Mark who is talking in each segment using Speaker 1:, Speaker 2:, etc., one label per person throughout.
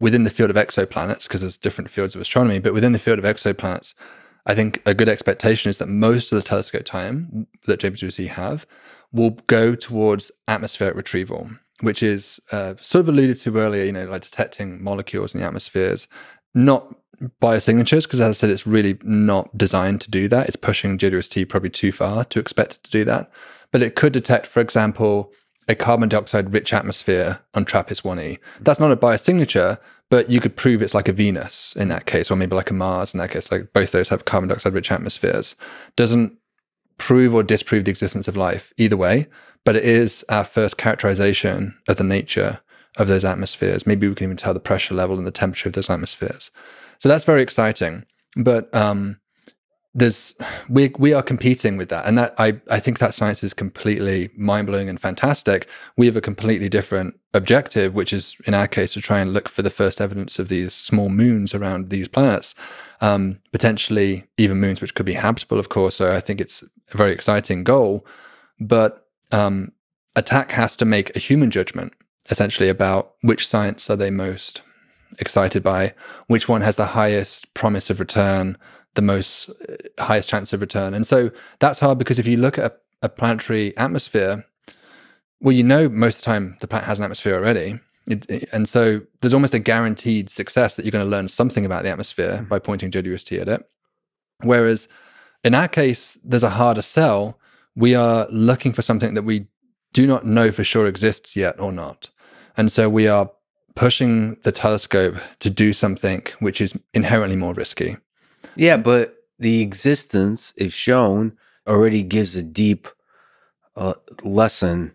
Speaker 1: within the field of exoplanets, because there's different fields of astronomy, but within the field of exoplanets, I think a good expectation is that most of the telescope time that Webb have will go towards atmospheric retrieval, which is uh, sort of alluded to earlier, you know, like detecting molecules in the atmospheres, not biosignatures, because as I said, it's really not designed to do that. It's pushing JWST probably too far to expect it to do that. But it could detect, for example, a carbon dioxide rich atmosphere on TRAPPIST 1e. That's not a biosignature, but you could prove it's like a Venus in that case, or maybe like a Mars in that case. Like both those have carbon dioxide rich atmospheres. Doesn't prove or disprove the existence of life either way, but it is our first characterization of the nature of those atmospheres. Maybe we can even tell the pressure level and the temperature of those atmospheres. So that's very exciting. But um, there's we we are competing with that, and that I I think that science is completely mind blowing and fantastic. We have a completely different objective, which is in our case to try and look for the first evidence of these small moons around these planets, um, potentially even moons which could be habitable, of course. So I think it's a very exciting goal, but um, attack has to make a human judgment essentially about which science are they most excited by, which one has the highest promise of return, the most uh, highest chance of return. And so that's hard because if you look at a, a planetary atmosphere, well, you know most of the time the planet has an atmosphere already. It, it, and so there's almost a guaranteed success that you're going to learn something about the atmosphere mm-hmm. by pointing JWST at it. Whereas in our case, there's a harder sell. We are looking for something that we do not know for sure exists yet or not. And so we are pushing the telescope to do something which is inherently more risky.
Speaker 2: Yeah, but the existence, if shown, already gives a deep uh, lesson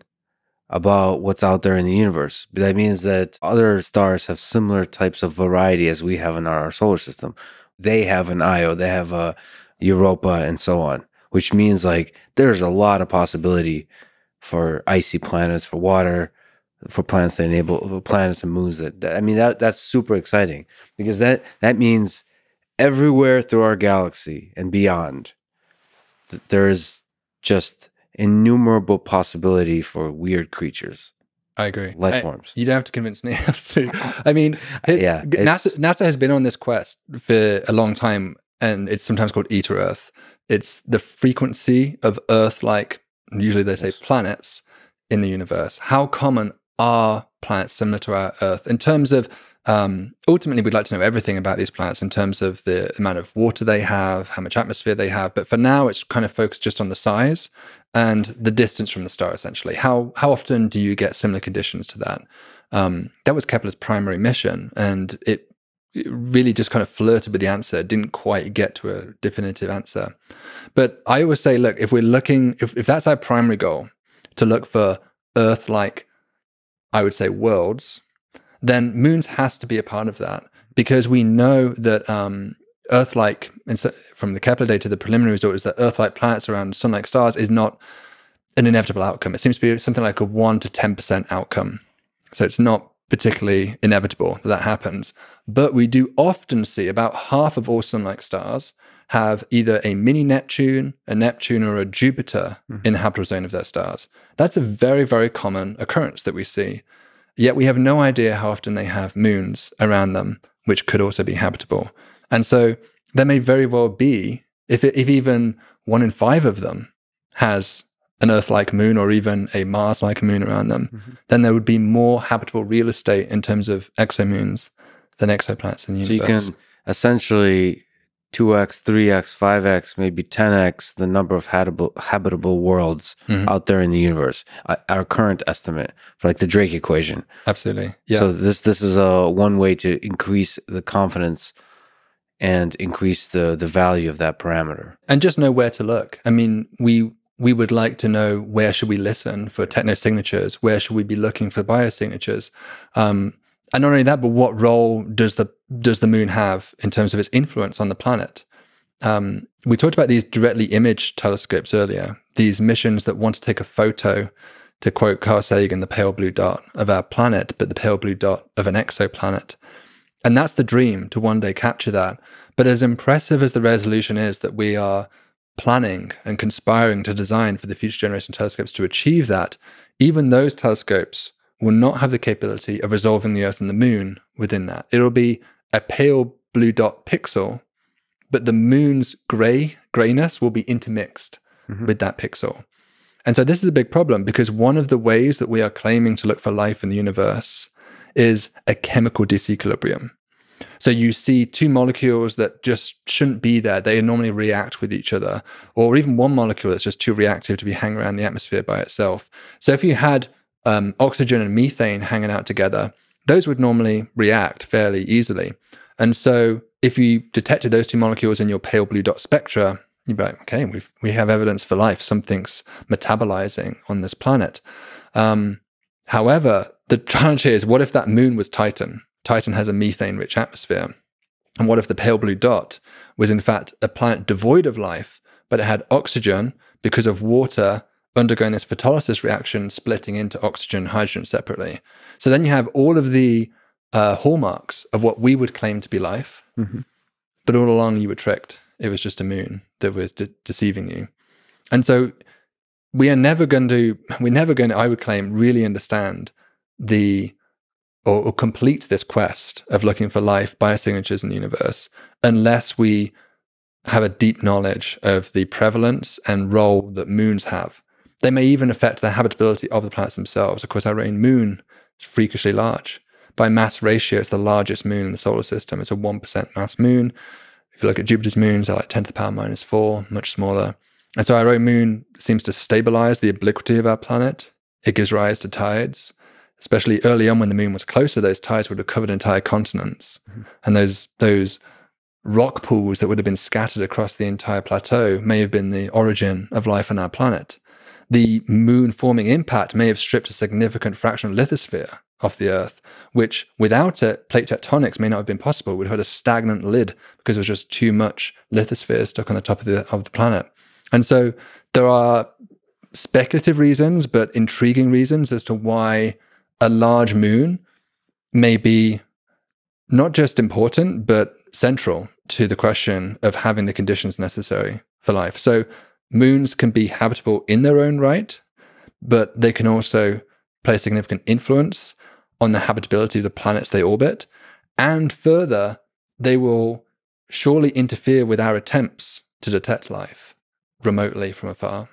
Speaker 2: about what's out there in the universe. But That means that other stars have similar types of variety as we have in our solar system. They have an Io, they have a Europa, and so on, which means like there's a lot of possibility for icy planets, for water, for planets that enable planets and moons that, that, I mean that that's super exciting because that that means everywhere through our galaxy and beyond th- there is just innumerable possibility for weird creatures.
Speaker 1: I agree.
Speaker 2: Life forms.
Speaker 1: I, you don't have to convince me. I mean, yeah, NASA, NASA has been on this quest for a long time, and it's sometimes called E to Earth. It's the frequency of Earth-like, usually they say yes. planets in the universe. How common are planets similar to our Earth in terms of um, ultimately we'd like to know everything about these planets in terms of the amount of water they have, how much atmosphere they have. But for now, it's kind of focused just on the size and the distance from the star. Essentially, how how often do you get similar conditions to that? Um, that was Kepler's primary mission, and it, it really just kind of flirted with the answer. Didn't quite get to a definitive answer. But I always say, look, if we're looking, if if that's our primary goal, to look for Earth-like I would say, worlds, then moons has to be a part of that because we know that um, Earth-like, from the Kepler data, the preliminary result is that Earth-like planets around sun-like stars is not an inevitable outcome. It seems to be something like a one to ten percent outcome. So it's not particularly inevitable that that happens. But we do often see about half of all sun-like stars have either a mini Neptune, a Neptune, or a Jupiter mm-hmm. in the habitable zone of their stars. That's a very, very common occurrence that we see. Yet we have no idea how often they have moons around them, which could also be habitable. And so there may very well be, if, it, if even one in five of them has an Earth like moon or even a Mars like moon around them, mm-hmm. then there would be more habitable real estate in terms of exomoons than exoplanets in the universe.
Speaker 2: So you can essentially 2x, 3x, 5x, maybe 10x the number of habitable, habitable worlds mm-hmm. out there in the universe. Our current estimate for like the Drake equation.
Speaker 1: Absolutely.
Speaker 2: Yeah. So this this is a one way to increase the confidence and increase the the value of that parameter.
Speaker 1: And just know where to look. I mean, we we would like to know where should we listen for techno signatures, where should we be looking for biosignatures. Um, and not only that, but what role does the does the moon have in terms of its influence on the planet? Um, we talked about these directly imaged telescopes earlier. These missions that want to take a photo, to quote Carl Sagan, the pale blue dot of our planet, but the pale blue dot of an exoplanet. And that's the dream to one day capture that. But as impressive as the resolution is that we are planning and conspiring to design for the future generation telescopes to achieve that, even those telescopes will not have the capability of resolving the Earth and the Moon within that. It'll be a pale blue dot pixel, but the moon's gray grayness will be intermixed
Speaker 2: Mhm.
Speaker 1: with that pixel. And so this is a big problem because one of the ways that we are claiming to look for life in the universe is a chemical disequilibrium. So you see two molecules that just shouldn't be there. They normally react with each other, or even one molecule that's just too reactive to be hanging around the atmosphere by itself. So if you had um, oxygen and methane hanging out together, those would normally react fairly easily. And so if you detected those two molecules in your pale blue dot spectra, you'd be like, okay, we've, we have evidence for life. Something's metabolizing on this planet. Um, however, the challenge here is what if that moon was Titan? Titan has a methane rich atmosphere. And what if the pale blue dot was in fact a planet devoid of life, but it had oxygen because of water undergoing this photolysis reaction, splitting into oxygen and hydrogen separately? So then you have all of the uh, hallmarks of what we would claim to be life,
Speaker 2: Mhm.
Speaker 1: but all along you were tricked. It was just a moon that was de- deceiving you. And so we are never going to, we're never going to, I would claim, really understand the or, or complete this quest of looking for life biosignatures in the universe unless we have a deep knowledge of the prevalence and role that moons have. They may even affect the habitability of the planets themselves. Of course, our own moon is freakishly large. By mass ratio, it's the largest moon in the solar system. It's a 1% mass moon. If you look at Jupiter's moons, they're like 10 to the power minus 4, much smaller. And so our own moon seems to stabilize the obliquity of our planet. It gives rise to tides, especially early on when the moon was closer, those tides would have covered entire continents.
Speaker 2: Mhm.
Speaker 1: And those those rock pools that would have been scattered across the entire plateau may have been the origin of life on our planet. The moon forming impact may have stripped a significant fraction of lithosphere off the Earth, which without it, plate tectonics may not have been possible. We'd have had a stagnant lid because there was just too much lithosphere stuck on the top of the of the planet. And so there are speculative reasons, but intriguing reasons as to why a large moon may be not just important, but central to the question of having the conditions necessary for life. So, moons can be habitable in their own right, but they can also play significant influence on the habitability of the planets they orbit. And further, they will surely interfere with our attempts to detect life remotely from afar.